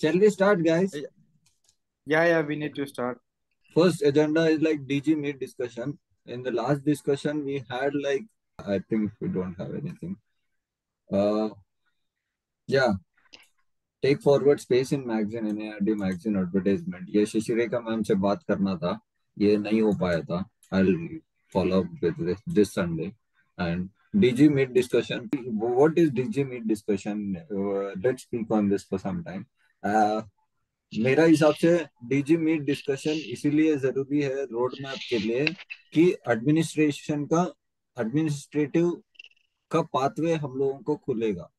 Shall we start, guys? Yeah, yeah, we need to start. First agenda is like DG meet discussion. In the last discussion, we had like, I think we don't have anything. Uh, yeah. Take forward space in magazine NIRD magazine advertisement ये Shashirekha ma'am से बात करना था ये नहीं हो पाया था आई follow up with this, this Sunday. And DG meet discussion. What is DG meet discussion? Uh, let's speak on this for some time. Uh, मेरा हिसाब से डीजी मीट डिस्कशन इसीलिए ज़रूरी है रोड मैप के लिए कि एडमिनिस्ट्रेशन का एडमिनिस्ट्रेटिव का पाथवे हम लोगों को खुलेगा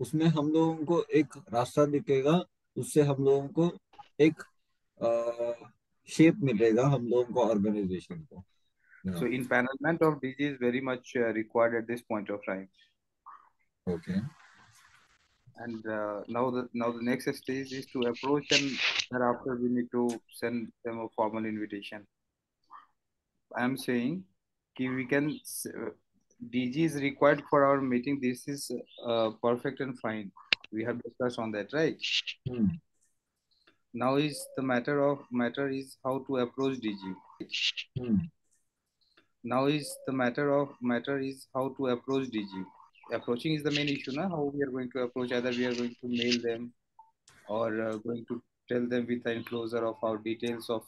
उसमें हम लोगों को एक रास्ता दिखेगा उससे हम लोगों को एक शेप मिलेगा हम लोगों को ऑर्गेनाइजेशन को So empanelment of DG is very much uh, required at this point of time. Okay. And uh, now the now the next stage is to approach and thereafter we need to send them a formal invitation. I am saying we can uh, DG is required for our meeting. This is uh, perfect and fine. We have discussed on that, right? Hmm. Now is the matter of matter is how to approach DG. Hmm now is the matter of matter is how to approach DG. Approaching is the main issue now. How we are going to approach either we are going to mail them or uh, going to tell them with the enclosure of our details of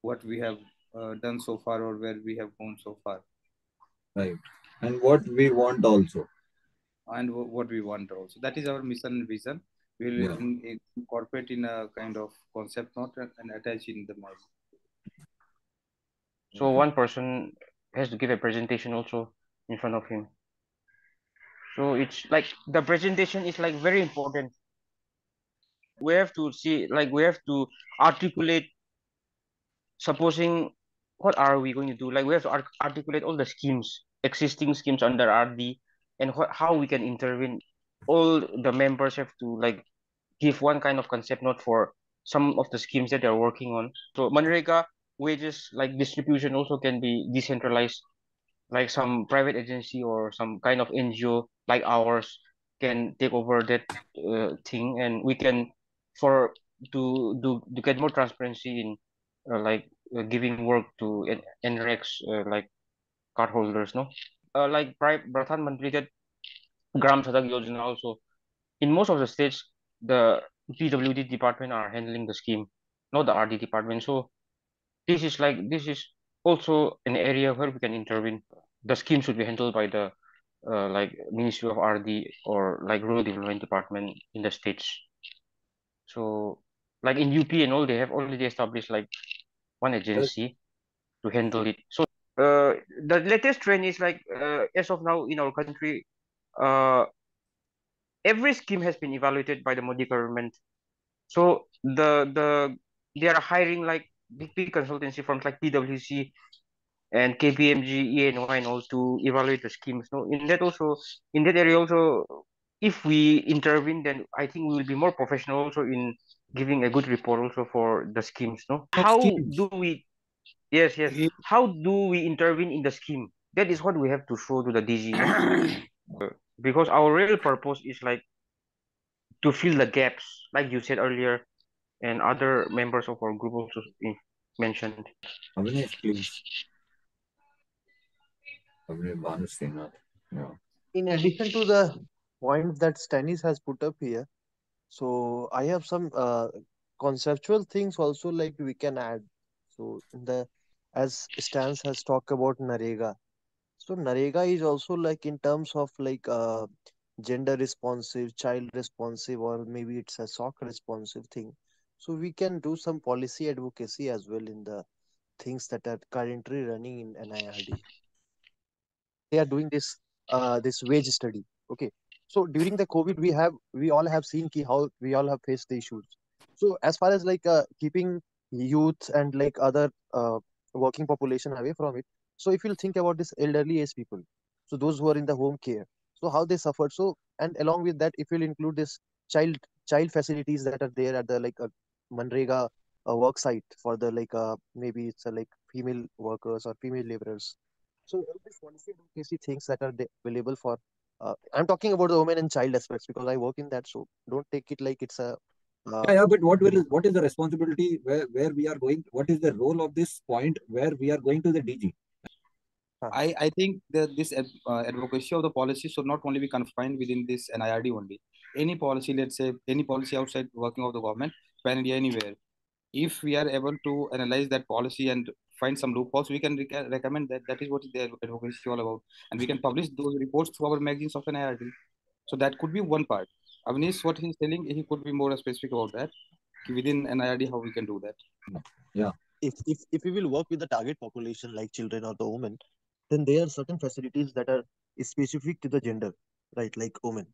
what we have uh, done so far or where we have gone so far. Right. And what we want also. And what we want also. That is our mission and vision. We will yeah. in, incorporate in a kind of concept note and attach in the model. So one person has to give a presentation also in front of him. So it's like the presentation is like very important. We have to see, like we have to articulate, supposing what are we going to do? Like we have to articulate all the schemes, existing schemes under RD and how we can intervene. All the members have to like give one kind of concept note for some of the schemes that they're working on. So Manrega wages like distribution also can be decentralized like some private agency or some kind of ngo like ours can take over that uh, thing. And we can for to do to get more transparency in uh, like uh, giving work to NREX uh, like cardholders no? Uh, like Pradhan Mantri that Gram Sadak Yojana also in most of the states the PWD department are handling the scheme not the RD department. So this is like this is also an area where we can intervene. The scheme should be handled by the uh, like Ministry of RD or like Rural Development Department in the states. So like in UP and all, they have already established like one agency to handle it. So uh, the latest trend is like uh, as of now in our country, uh, every scheme has been evaluated by the Modi government. So the the they are hiring like big big consultancy firms like PwC and KPMG, EY, and all to evaluate the schemes. No, in that also, in that area also, if we intervene, then I think we will be more professional also in giving a good report also for the schemes. No, how do we? Yes, yes. How do we intervene in the scheme? That is what we have to show to the DG. Because our real purpose is like to fill the gaps, like you said earlier, and other members of our group also mentioned. Avinash, please. Yeah. In addition to the point that Stanis has put up here, so I have some uh, conceptual things also like we can add. So in the as Stans has talked about Narega. So Narega is also like in terms of like uh, gender responsive, child responsive, or maybe it's a shock responsive thing. So we can do some policy advocacy as well in the things that are currently running in NIRD. They are doing this uh, this wage study. Okay. So during the COVID, we have we all have seen ki how we all have faced the issues. So as far as like uh, keeping youth and like other uh, working population away from it. So if you think about this elderly age people, so those who are in the home care, so how they suffered. So and along with that, if you'll include this child child facilities that are there at the like uh, Manrega uh, work site for the like uh, maybe it's uh, like female workers or female laborers. So all these policy advocacy things that are available for uh, I'm talking about the women and child aspects because I work in that. So don't take it like it's a Uh, yeah, yeah, but what will what is the responsibility where, where we are going? What is the role of this point where we are going to the DG? I, I think that this uh, advocacy of the policy should not only be confined within this NIRD only. Any policy, let's say, any policy outside working of the government, pan India anywhere. If we are able to analyze that policy and find some loopholes, we can rec- recommend that. That is what the advocacy is all about, and we can publish those reports through our magazines of NIRD. So that could be one part. Avnish, what he's telling, he could be more specific about that. Within NIRD, how we can do that. Yeah. If, if, if we will work with the target population like children or the women, then there are certain facilities that are specific to the gender, right? Like women.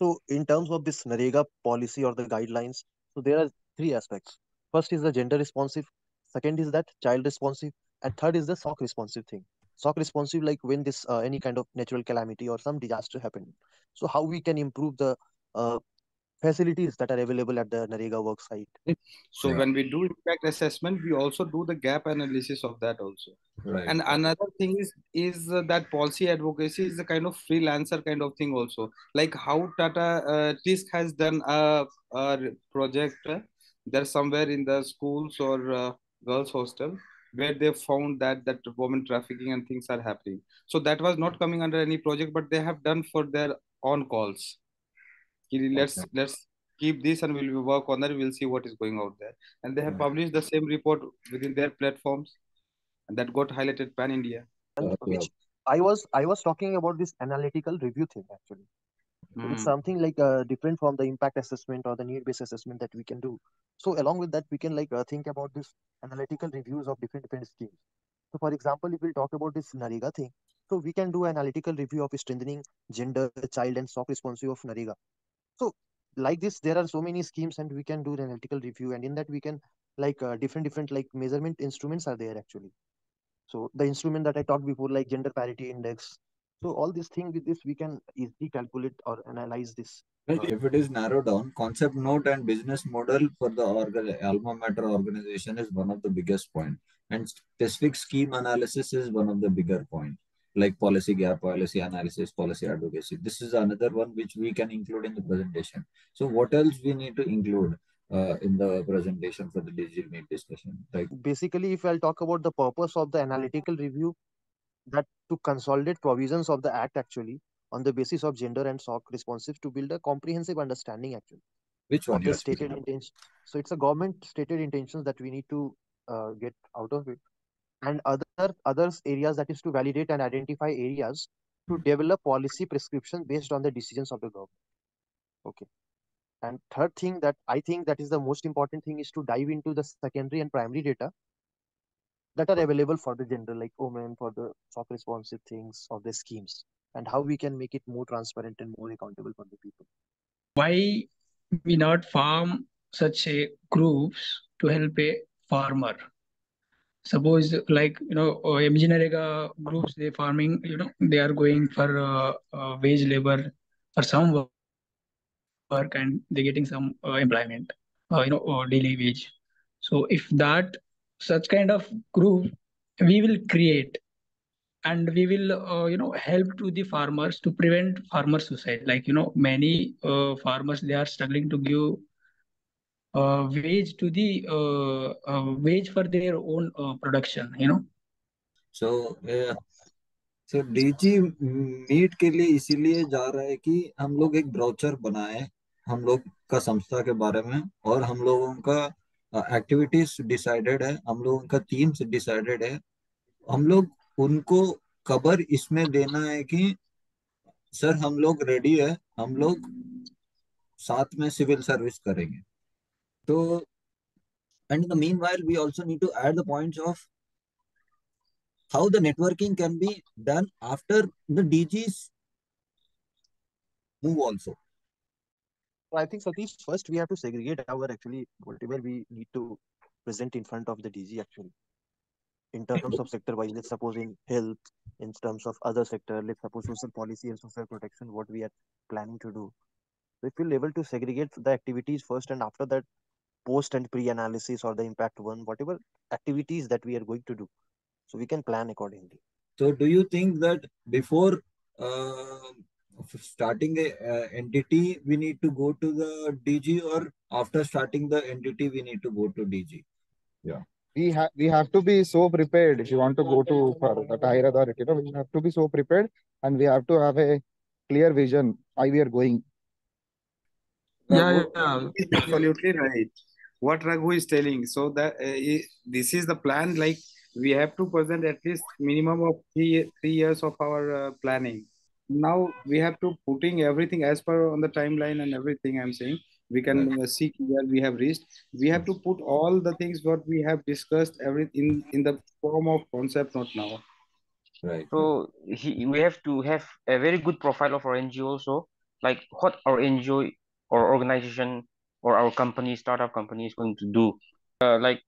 So in terms of this NREGA policy or the guidelines, so there are three aspects. First is the gender responsive. Second is that child responsive. And third is the shock responsive thing. Shock responsive, like when this uh, any kind of natural calamity or some disaster happened. So how we can improve the uh, facilities that are available at the NREGA work site. So Yeah. when we do impact assessment, we also do the gap analysis of that also. Right. And another thing is is uh, that policy advocacy is a kind of freelancer kind of thing also. Like how Tata uh, TISS has done a, a project there somewhere in the schools or uh, girls hostel where they found that that woman trafficking and things are happening. So that was not coming under any project, but they have done for their own calls. Let's Okay. let's keep this and we'll work on that. We'll see what is going out there. And they have Right. published the same report within their platforms and that got highlighted pan India. And which I was I was talking about this analytical review thing actually. So It's something like uh, different from the impact assessment or the need-based assessment that we can do. So along with that, we can like uh, think about this analytical reviews of different different schemes. So for example, if we talk about this NREGA thing, so we can do analytical review of strengthening gender, child, and shock responsive of NREGA. So like this, there are so many schemes, and we can do an analytical review, and in that we can like uh, different different like measurement instruments are there actually. So the instrument that I talked before, like gender parity index. So all these things with this, we can easily calculate or analyze this. Well, if it is narrowed down, concept note and business model for the alma mater organization is one of the biggest point, and specific scheme analysis is one of the bigger point, like policy gap, policy analysis, policy advocacy. This is another one which we can include in the presentation. So what else we need to include uh, in the presentation for the digital meet discussion? Like Basically, if I'll talk about the purpose of the analytical review, that to consolidate provisions of the act actually on the basis of gender and shock responsive to build a comprehensive understanding actually which one of you the are speaking stated intention. So it's a government stated intentions that we need to uh, get out of it, and other others areas that is to validate and identify areas to develop policy prescription based on the decisions of the government. Okay. And third thing that I think that is the most important thing is to dive into the secondary and primary data that are available for the gender, like women, for the shock responsive things of the schemes, and how we can make it more transparent and more accountable for the people. why we not form such a groups to help a farmer suppose like you know uh, MG groups they farming you know they are going for uh, uh, wage labor for some work work and they getting some uh, employment uh, you know or daily wage so if that such kind of group we will create and we will uh, you know help to the farmers to prevent farmer suicide like you know many uh, farmers they are struggling to give uh, wage to the uh, uh, wage for their own uh, production you know so so DG meet के लिए इसीलिए जा रहा है कि हम लोग एक ब्राउचर बनाए हम लोग का संस्था के बारे में और हम लोगों का एक्टिविटीज़ डिसाइडेड है, हम लोगों का थीम्स डिसाइडेड है हम लोग उनको कबर इसमें देना है कि, सर, हम लोग रेडी है, हम लोग साथ में सिविल सर्विस करेंगे तो and the meanwhile we also need to add the points of how the networking can be done after the DGs move also. I think Satish, first we have to segregate our actually whatever we need to present in front of the DG actually. In terms of sector wise, let's suppose in health, in terms of other sector, let's suppose social policy and social protection, what we are planning to do. So if we're able to segregate the activities first and after that post and pre-analysis or the impact one, whatever activities that we are going to do. So we can plan accordingly. So do you think that before uh, starting a uh, entity, we need to go to the DG, or after starting the entity, we need to go to DG. Yeah. We have we have to be so prepared if you want to go to for the higher authority. You know, we have to be so prepared, and we have to have a clear vision why we are going. Yeah, yeah. absolutely right what raghu is telling so that uh, this is the plan like we have to present at least minimum of three, three years of our uh, planning now we have to putting everything as per on the timeline and everything i'm saying we can Right. uh, see where we have reached we have to put all the things what we have discussed everything in the form of concept not now Right. So he, we have to have a very good profile of our NGO also, like what our NGO or organization or our company, startup company is going to do. Uh, like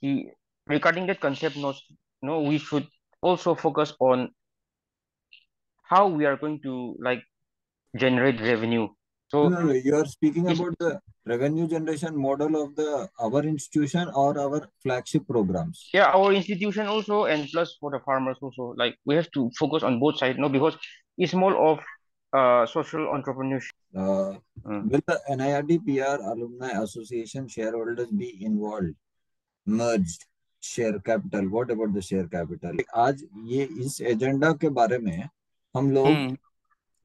he regarding that concept, no, no, we should also focus on how we are going to like generate revenue. No, So no, no, you are speaking Yes. about the revenue generation model of the our institution or our flagship programs. yeah, our institution also and plus for the farmers also, like we have to focus on both sides, no, because it's more of uh social entrepreneurship. Uh, Mm. will the NIRD PR Alumni Association shareholders be involved, merged, share capital? What about the share capital? आज ये इस agenda के बारे में हम लोग Hmm.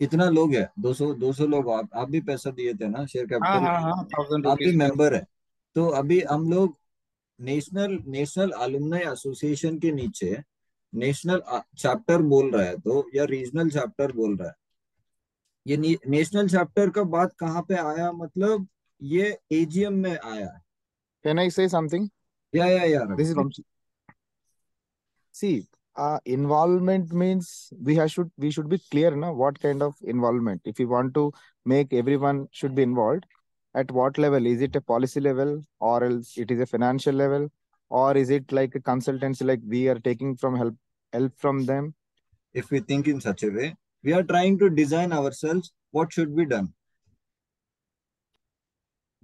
इतना लोग है 200 200 लोग आप आप भी पैसा दिए थे ना शेयर हाँ कैपिटल हाँ हाँ थाउज़ेंड आप भी रुपीज़ मेंबर है। तो अभी हम लोग नेशनल नेशनल अलुमनाई एसोसिएशन के नीचे नेशनल चैप्टर बोल रहा है तो या रीजनल चैप्टर बोल रहा है। ये नेशनल चैप्टर का बात कहाँ पे आया? मतलब ये एजीएम में आया है। Can I say something? या या या This is Vamsi. See, uh, involvement means we have should we should be clear now what kind of involvement. If we want to make everyone should be involved, at what level? Is it a policy level or else it is a financial level? Or is it like a consultancy like we are taking from help help from them? if we think in such a way we are trying to design ourselves what should be done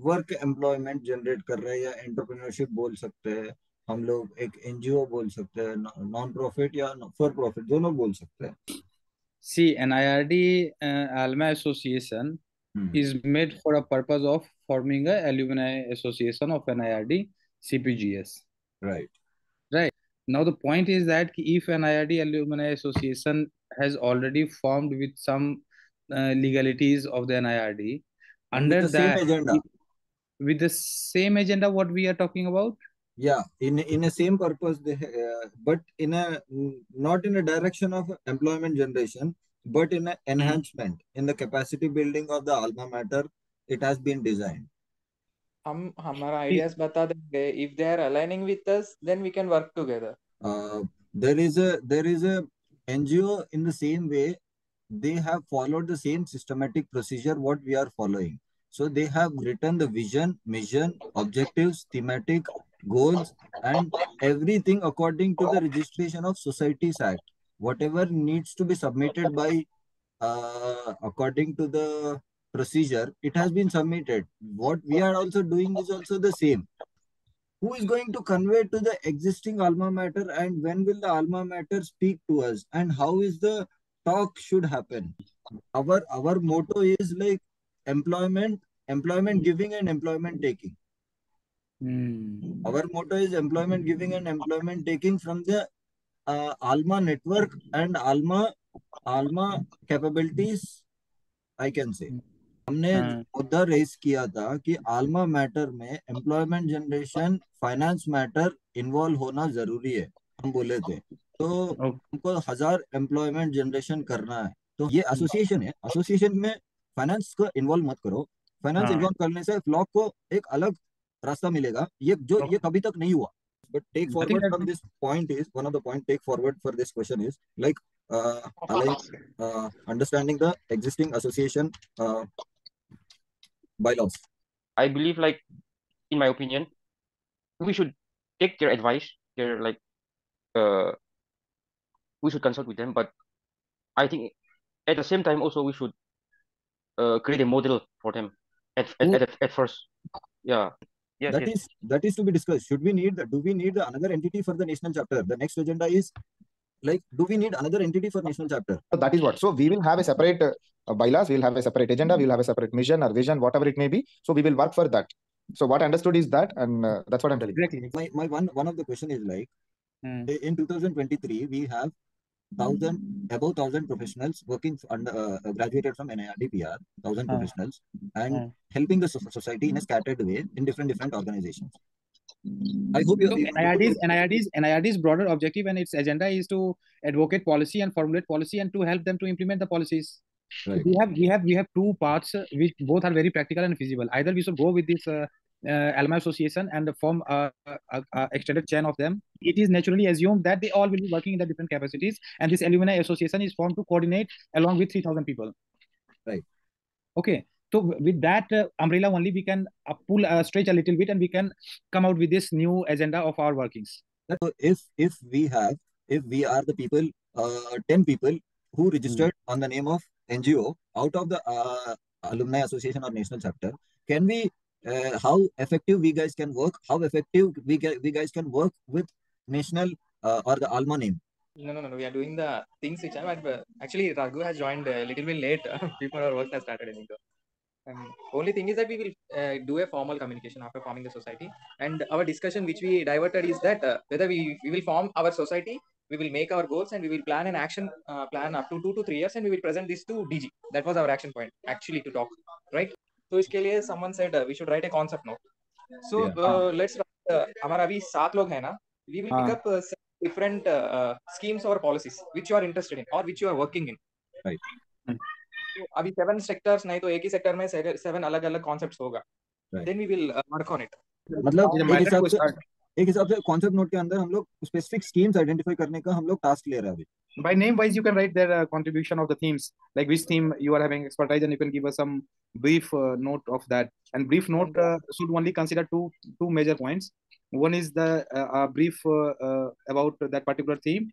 work employment generate कर रहे हैं या entrepreneurship बोल सकते हैं हम लोग एक एनजीओ बोल सकते हैं नॉन प्रॉफिट या फॉर प्रॉफिट दोनों बोल सकते हैं। See NIRD alma association is made for a purpose of forming a alumni association of G S right right now the point is that कि if NIRD alumni association has already formed with some legalities of the NIRD under that with the same agenda what we are talking about yeah in in a same purpose they uh, but in a not in a direction of employment generation but in a enhancement in the capacity building of the alma mater it has been designed हम हमारा ideas बता देंगे if they are aligning with us then we can work together uh, there is a there is a NGO in the same way they have followed the same systematic procedure what we are following so they have written the vision mission objectives thematic goals and everything according to the registration of societies act. Whatever needs to be submitted by uh, according to the procedure it has been submitted. What we are also doing is also the same. Who is going to convey to the existing alma mater and when will the alma mater speak to us and how is the talk should happen? Our our motto is like employment employment giving and employment taking Hmm. our motto is employment giving and employment taking from the uh, alma network and alma alma capabilities i can say. हमने हाँ. मुद्दा raise किया था कि alma matter में employment generation finance matter involve होना ज़रूरी है। हम बोले थे। तो हमको हज़ार एम्प्लॉयमेंट जनरेशन करना है। तो ये एसोसिएशन है। एसोसिएशन में फाइनेंस को इन्वॉल्व मत करो। फाइनेंस हाँ. इन्वॉल्व करने से फ्लॉक को एक अलग रास्ता मिलेगा ये जो ये कभी तक नहीं हुआ but take I think forward that from this point is one of the point take forward for this question is like uh, align, uh, understanding the existing association uh, bylaws I believe like in my opinion, we should take their advice, their like uh we should consult with them, but I think at the same time also we should uh create a model for them at at, Who- at, at first. Yeah. Yes, that yes. is that is to be discussed should we need do we need another entity for the national chapter the next agenda is like do we need another entity for national chapter So that is what. So we will have a separate uh, bylaws, we'll have a separate agenda, we'll have a separate mission or vision, whatever it may be. So we will work for that. So what I understood is that, and uh, that's what I'm telling. Exactly. My, my one, one of the question is like, Hmm. in 2023, we have thousand, above thousand professionals working under, uh, graduated from NIRD PR, thousand Hmm. professionals, and Hmm. helping the society in a scattered way in different, different organizations. I hope you, So NIRD's, NIRD's, NIRD's broader objective and its agenda is to advocate policy and formulate policy and to help them to implement the policies. So Right. we have we have we have two paths uh, which both are very practical and feasible. Either we should go with this uh, uh, alumni association and the form a, a, a extended chain of them. It is naturally assumed that they all will be working in the different capacities, and this alumni association is formed to coordinate along with three thousand people. Right. Okay. So with that uh, umbrella only, we can uh, pull uh, stretch a little bit, and we can come out with this new agenda of our workings. that if if we have if we are the people uh, 10 people who registered on the name of ngo out of the uh, alumni association or national chapter can we uh, how effective we guys can work how effective we, ga- we guys can work with national uh, or the alma name No, no, no. We are doing the things which are. But actually, Raghu has joined a little bit late before our work has started. I. Um, only thing is that we will uh, do a formal communication after forming the society. And our discussion, which we diverted, is that uh, whether we, we will form our society, we will make our goals, and we will plan an action uh, plan up to two to three years, and we will present this to DG. That was our action point, actually, to talk, right? तो इसके लिए someone said we should write a concept note so let's हमारा अभी सात लोग हैं ना we will pick up different schemes और policies which you are interested in और which you are working in in. Right. अभी सेवन सेक्टर्स नहीं तो एक ही सेक्टर में सेवन अलग अलग कॉन्सेप्ट्स होगा then we will work on it मतलब एक हिसाब से एक हिसाब से कॉन्सेप्ट नोट के अंदर हम लोग स्पेसिफिक स्कीम्स आइडेंटिफाई करने का हम लोग टास्क ले रहे हैं अभी by name wise you can write their uh, contribution of the themes like which theme you are having expertise and you can give us some brief uh, note of that and brief note uh, should only consider two two major points one is the uh, uh, brief uh, uh, about that particular theme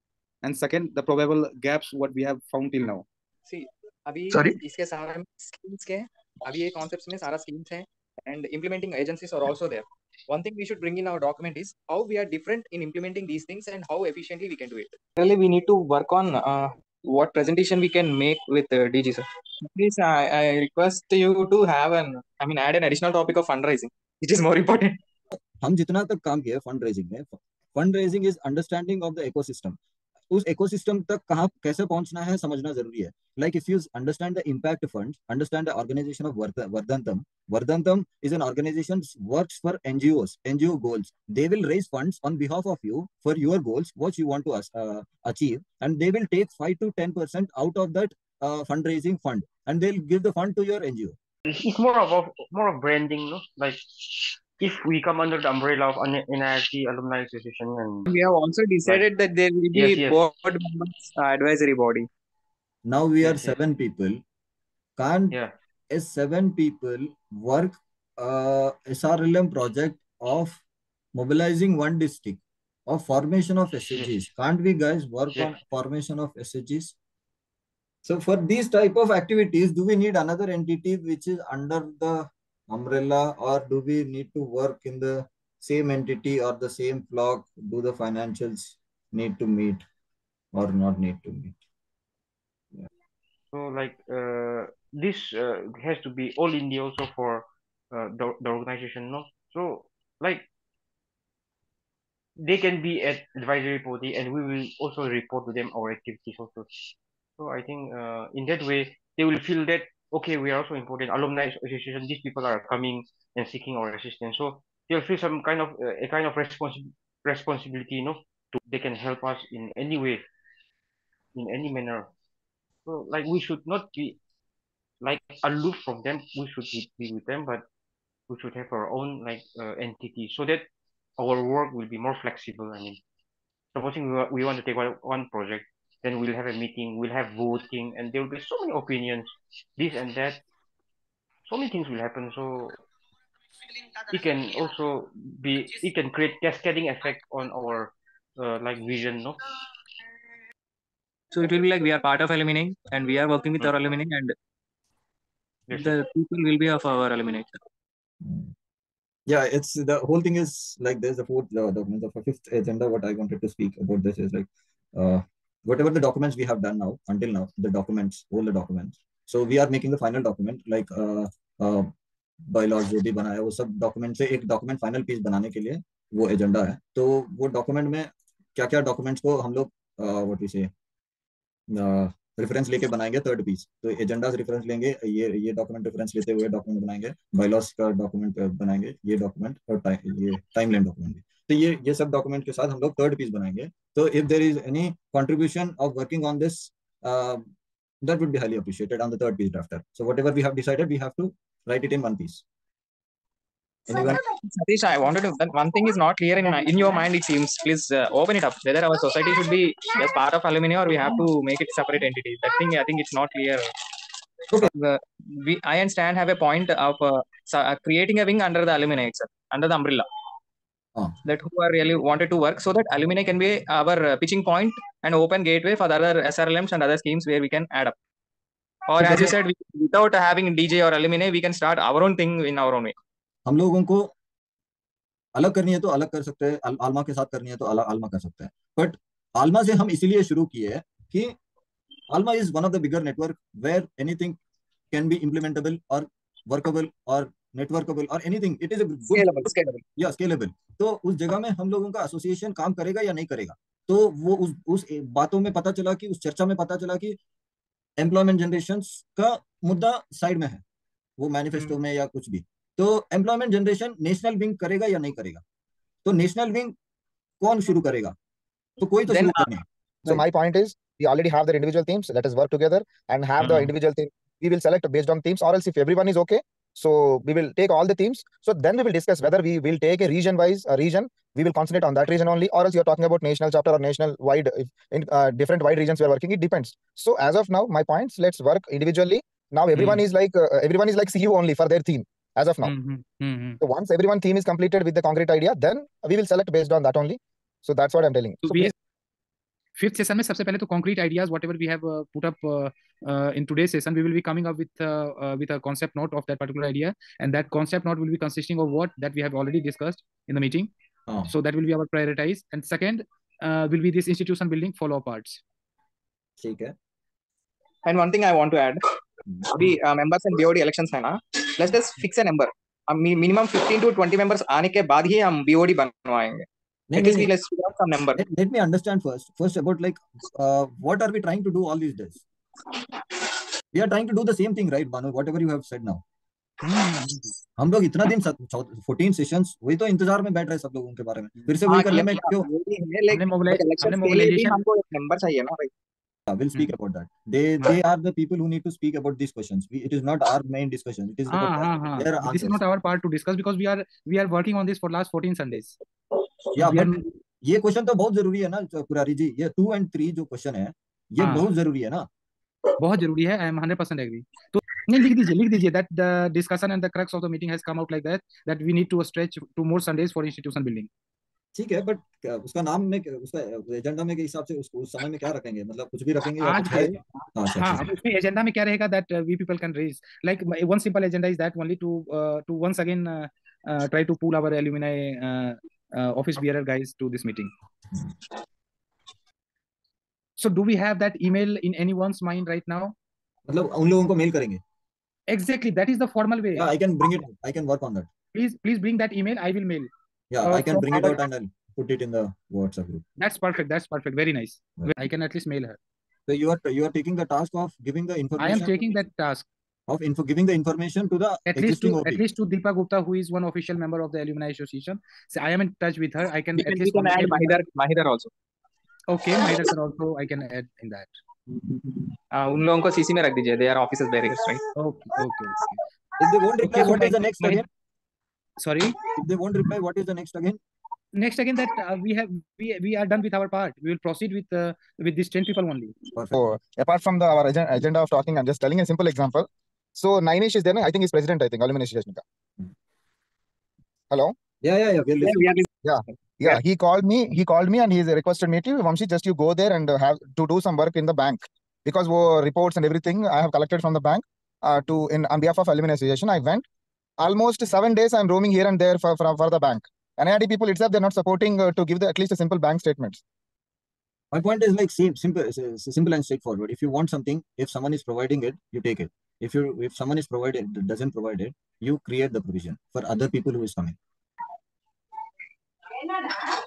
and second the probable gaps what we have found till now See, अभी Sorry? इसके सारे schemes के अभी ये concepts में सारा schemes हैं and implementing agencies are also there. One thing we should bring in our document is how we are different in implementing these things and how efficiently we can do it. Really, we need to work on uh, what presentation we can make with uh, DG sir. Please, I, I request you to have an, I mean, add an additional topic of fundraising, which is more important. हम जितना तक काम किया fund raising में fund raising is understanding of the ecosystem उस ecosystem तक कहाँ कैसे पहुँचना है समझना ज़रूरी है like if you understand the impact fund understand organisation of Vardhantam Vardhantam is an organisation works for NGO NGO goals they will raise funds on behalf of you for your goals what you want to achieve and they will take five to 10% out of that uh, fundraising fund and they'll give the fund to your NGO. It's more of a, more of branding, no? Like if we come under the umbrella of N- NIRD Alumni Association and We have also decided that there will be Yes, yes. board members uh, advisory body. now we are Yes, yes. seven people can't yeah, as seven people work uh, SRLM project of mobilizing one district of formation of SHGs. Can't we guys work Yes. on formation of SHGs? So for these type of activities, do we need another entity which is under the umbrella or do we need to work in the same entity or the same flock? Do the financials need to meet or not need to meet? so like uh, this uh, has to be all India also for uh, the, the organization, no? So like they can be at advisory body and we will also report to them our activities also. So I think uh, in that way they will feel that okay we are also important. Alumni association these people are coming and seeking our assistance. So they'll feel some kind of uh, a kind of responsi- responsibility you know to they can help us in any way in any manner. So like we should not be like aloof from them. We should be, with them but we should have our own like uh, entity so that our work will be more flexible i mean. Supposing we, we want to take one, one project then we'll have a meeting we'll have voting and there will be so many opinions this and that so many things will happen so it can also be it can create cascading effect on our uh, like vision no So it will be like we are part of alumni and we are working with our alumni and Yes, the people will be of our alumni. Mm. Yeah, it's the whole thing is like there's the fourth uh, document of a fifth agenda. What I wanted to speak about this is like uh, whatever the documents we have done now until now, the documents, all the documents, So we so we are making the final document like bylaws जो भी बनाया वो सब document से एक document final piece बनाने के लिए वो एजेंडा है तो वो डॉक्यूमेंट में क्या क्या डॉक्यूमेंट्स को हम लोग व्हाट वी से रेफरेंस लेके बनाएँगे थर्ड पीस तो एजेंडा रेफरेंस लेंगे ये ये डॉक्यूमेंट रेफरेंस लेते हुए डॉक्यूमेंट बनाएँगे बायलॉस का डॉक्यूमेंट बनाएँगे ये डॉक्यूमेंट और टाइम ये टाइमलाइन डॉक्यूमेंट तो ये ये सब डॉक्यूमेंट के साथ हम लोग थर्ड पीस बनाएंगे तो if there is any contribution of working on this that would be highly appreciated on the third piece drafter. So whatever we have decided, we have to write it in one piece. Anyone? Satish, I wanted to. That one thing is not clear in my, in your mind. It seems. Please uh, open it up. Whether our society should be as part of alumni or we have to make it separate entity. That thing, I think it's not clear. Okay. The, we, I and Stan have a point of uh, so, uh, creating a wing under the alumni itself, under the umbrella. Ah. That who are really wanted to work so that alumni can be our uh, pitching point and open gateway for the other SRLMs and other schemes where we can add up. Or as you said, we, without having DJ or alumni, we can start our own thing in our own way. हम लोगों को अलग करनी है तो अलग कर सकते हैं आल, आलमा के साथ करनी है तो अलग आलमा कर सकते हैं बट आलमा से हम इसीलिए शुरू किए हैं कि alma is one of the bigger network where anything can be implementable और वर्केबल और नेटवर्केबल और एनीथिंग इट इज़. या स्केलेबल तो उस जगह में हम लोगों का एसोसिएशन काम करेगा या नहीं करेगा तो वो उस उस बातों में पता चला कि उस चर्चा में पता चला कि एम्प्लॉयमेंट जनरेशन का मुद्दा साइड में है वो मैनिफेस्टो में या कुछ भी तो एम्प्लॉयमेंट जनरेशन नेशनल विंग करेगा या नहीं करेगा तो नेशनल विंग कौन शुरू करेगा तो कोई तो Then, शुरू करनी है So my point is, we already have the individual teams. Let us work together and have the Mhm. individual team. We will select based on teams, or else if everyone is okay, so we will take all the teams. So then we will discuss whether we will take a region-wise a region. We will concentrate on that region only, or else you're talking about national chapter or national wide. In uh, different wide regions we are working, it depends. So as of now, my points. Let's work individually. Now everyone is like uh, everyone is like CEO only for their team as of now. Mhm, mhm. So once everyone theme is completed with the concrete idea, then we will select based on that only. So that's what I'm telling. So So we fifth session में सबसे पहले तो concrete ideas whatever we have put up in today session we will be coming up with with a concept note of that particular idea and that concept note will be consisting of what that we have already discussed in the meeting so that will be our prioritize and second uh, will be this institution building follow parts ठीक है and one thing i want to add अभी uh, members and bod elections है ना let's just fix a number minimum 15 to 20 members आने के बाद ही हम bod बनवाएँगे नहीं At नहीं least we नहीं let's figure out some number. let, let me understand first first about like uh, what are we trying to do all these days we are trying to do the same thing right Banu whatever you have said now हम लोग इतना दिन fourteen sessions वही तो इंतजार में बैठ रहे हैं सब लोगों के बारे में फिर से वही हाँ करने किया में किया क्यों वो भी है like हमने मोबिलाइज but elections हमने के लिए भी मोबिलाइजेशन हमको एक number चाहिए ना भाई. we'll speak about that they they are the people who need to speak about these questions we, it is not our main discussion it is हाँ about हाँ हाँ their this is answers not our part to discuss because we are we are working on this for last 14 Sundays ये question तो बहुत ज़रूरी है ना पुरारी जी ये टू एंड थ्री जो क्वेश्चन है ये हाँ। बहुत ज़रूरी है ना। बहुत ज़रूरी है आई एम 100% एग्री तो नहीं लिख दीजिए लिख दीजिए that the discussion and the crux of the meeting has come out like that that we need to stretch two more Sundays for institution building ठीक है बट उसका नाम में उसका एजेंडा में के हिसाब से उसको उस समय में क्या रखेंगे? मतलब कुछ भी रखेंगे आज कुछ है? अच्छा हाँ अच्छा। उसमें एजेंडा में क्या रहेगा that we people can raise like one simple agenda is that only to to once again try to pull our alumni office bearer guys to this meeting so do we have that email in anyone's mind right now मतलब उन लोगों को mail करेंगे exactly that is the formal way yeah i can bring it i can work on that please please bring that email i will mail yeah uh, i can from bring it our out and i'll put it in the whatsapp group that's perfect that's perfect very nice Right. i can at least mail her so you are you are taking the task of giving the i am information taking that task of info giving the information to the at least existing to OP. at least to Deepa Gupta, who is one official member of the alumni association. So I am in touch with her. I can We at can, we least can add convey- Mahidar, Mahidar also. Okay, Mahidar sir also I can add in that. Uh, उन लोगों को CC में रख दीजिए. They are officers bearers, right? Okay, okay, okay. if they won't reply Okay, so what my, is the next my again sorry. if they won't reply what is the next again Next again that uh, we have we we are done with our part. We will proceed with uh, with these ten people only. perfect So apart from the our agenda, agenda of talking, I'm just telling a simple example. so Ninesh is there. no? I think he's president. I think. Hello. yeah yeah yeah we're Yeah, we are listening. Yeah. Yeah. He called me. He called me and he's requested me to Vamshi just you go there and have to do some work in the bank because wo reports and everything I have collected from the bank uh, to in on behalf of Alumni Association. I went almost seven days. I'm roaming here and there for for, for the bank. NID people itself they're not supporting uh, to give the at least a simple bank statements. My point is like sim- simple, simple and straightforward. If you want something, if someone is providing it, you take it. If you if someone is provided doesn't provide it, you create the provision for other people who is coming.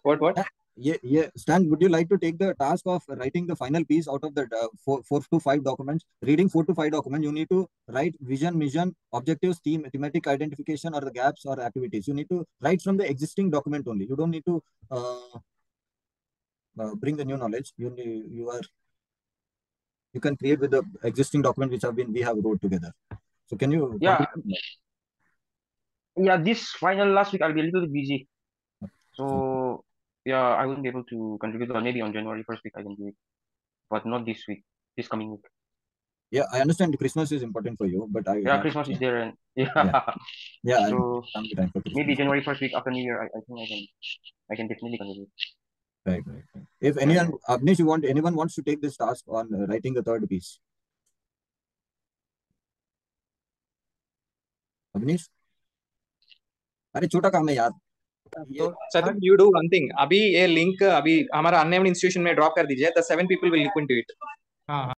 What what? Yeah, yeah. Stan, would you like to take the task of writing the final piece out of the uh, four, four to five documents? Reading four to five documents, you need to write vision, mission, objectives, theme, thematic identification, or the gaps or activities. You need to write from the existing document only. You don't need to uh, uh, bring the new knowledge. You need- you are you can create with the existing document which have been we have wrote together. So can you? Yeah. contribute? Yeah, this final last week I'll be a little bit busy. So yeah, I won't be able to contribute, but maybe on January first week I can do it. But not this week, this coming week. Yeah, I understand Christmas is important for you, but I Yeah, I- Christmas is there and yeah. Yeah. yeah, So family time for maybe January first week after New Year, I, I think I can I can definitely contribute. Right, right, right. If anyone, Abnesh, you want anyone wants to take this task on uh, writing the third piece? Abnesh? अरे छोटा काम है यार ये So you do one thing. अभी ये link अभी हमारा unnamed institution में drop कर दीजिए. The seven people will look into it. हाँ